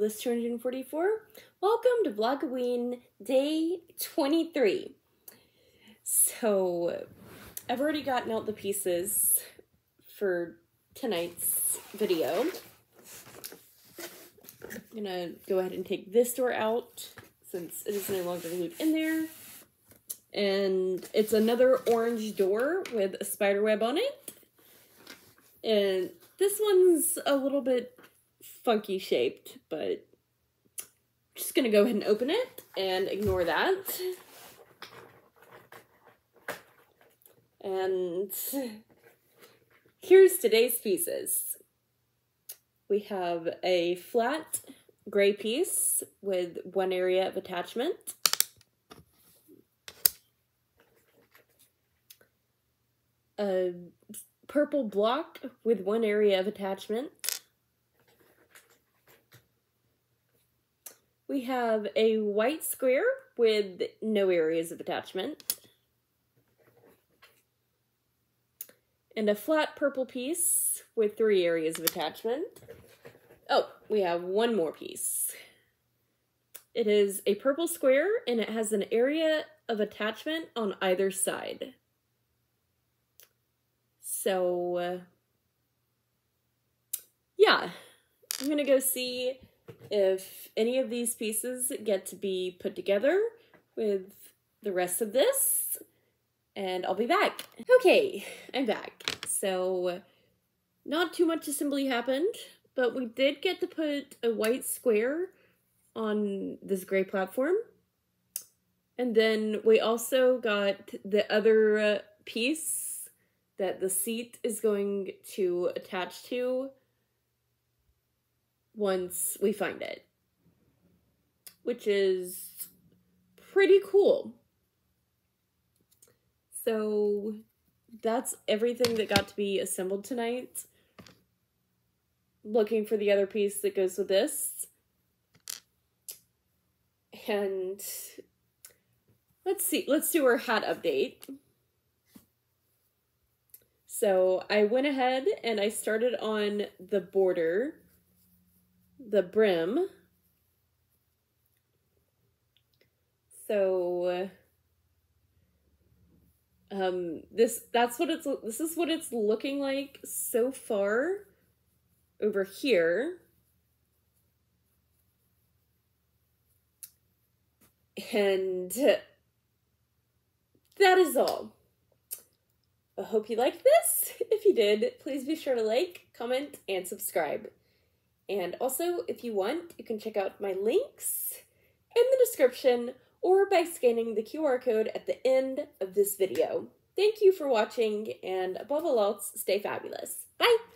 144. Welcome to Vlogoween day 23. So, I've already gotten out the pieces for tonight's video. I'm gonna go ahead and take this door out since it is no longer glued in there. And it's another orange door with a spider web on it. And this one's a little bit funky shaped, but I'm just gonna go ahead and open it and ignore that. And here's today's pieces. We have a flat gray piece with one area of attachment. A purple block with one area of attachment. We have a white square with no areas of attachment. And a flat purple piece with three areas of attachment. Oh, we have one more piece. It is a purple square and it has an area of attachment on either side. So, uh, yeah, I'm gonna go see if any of these pieces get to be put together with the rest of this, and I'll be back. Okay, I'm back. So, not too much assembly happened, but we did get to put a white square on this gray platform. And then we also got the other uh, piece that the seat is going to attach to once we find it, which is pretty cool. So that's everything that got to be assembled tonight. Looking for the other piece that goes with this. And let's see, let's do our hat update. So I went ahead and I started on the border, the brim. So um this that's what it's this is what it's looking like so far over here. And that is all. I hope you liked this. If you did, please be sure to like, comment, and subscribe. And also, if you want, you can check out my links in the description or by scanning the QR code at the end of this video. Thank you for watching, and above all else, stay fabulous. Bye!